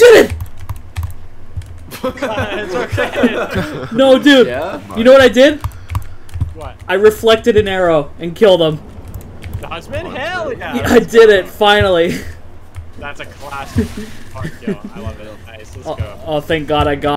did it! it's okay. No, dude. Yeah? You know what I did? what? I reflected an arrow and killed him. Dodgeman? Hell yeah! I did it finally. That's a classic park kill. I love it. Nice. Let's Oh, go. oh, thank God I got.